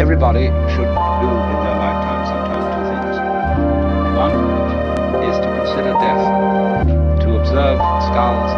Everybody should do in their lifetime sometime two things. One is to consider death, to observe skulls